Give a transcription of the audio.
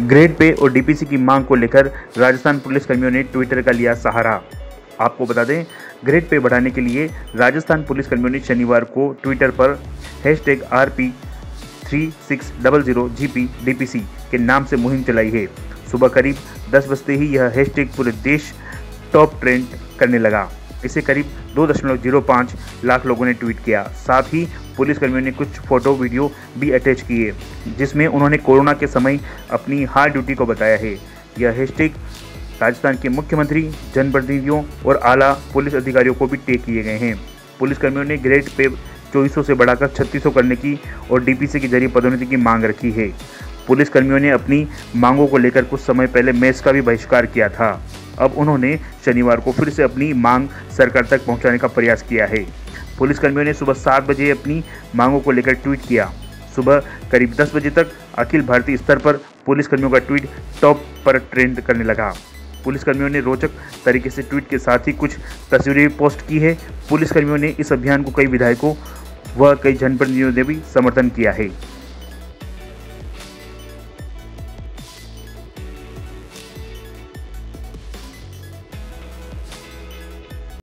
Grade pay और DPC की मांग को लेकर राजस्थान पुलिस कर्मियों ने ट्विटर का लिया सहारा। आपको बता दें, ग्रेड पे बढ़ाने के लिए राजस्थान पुलिस कर्मियों ने शनिवार को ट्विटर पर hashtag R P three six double zero G P D P C के नाम से मुहिम चलाई है। सुबह करीब 10 बजते ही यह हैशटैग पूरे देश टॉप ट्रेंड करने लगा। इसे करीब दो दशमलव ज़ीरो पाँच लाख लोगों ने ट्वीट किया। साथ ही पुलिसकर्मियों ने कुछ फ़ोटो, वीडियो भी अटैच किए, जिसमें उन्होंने कोरोना के समय अपनी हार्ड ड्यूटी को बताया है। यह हैशटैग राजस्थान के मुख्यमंत्री, जनप्रतिनिधियों और आला पुलिस अधिकारियों को भी टेक किए गए हैं। पुलिसकर्मियों ने ग्रेड पे चौबीसों से बढ़ाकर छत्तीसों करने की और डीपीसी के ज़रिए पदोन्नति की मांग रखी है। पुलिसकर्मियों ने अपनी मांगों को लेकर कुछ समय पहले मैच का भी बहिष्कार किया था। अब उन्होंने शनिवार को फिर से अपनी मांग सरकार तक पहुँचाने का प्रयास किया है। पुलिसकर्मियों ने सुबह सात बजे अपनी मांगों को लेकर ट्वीट किया। सुबह करीब दस बजे तक अखिल भारतीय स्तर पर पुलिसकर्मियों का ट्वीट टॉप पर ट्रेंड करने लगा। पुलिसकर्मियों ने रोचक तरीके से ट्वीट के साथ ही कुछ तस्वीरें भी पोस्ट की है। पुलिसकर्मियों ने इस अभियान को कई विधायकों व कई जनप्रतिनिधियों ने भी समर्थन किया है।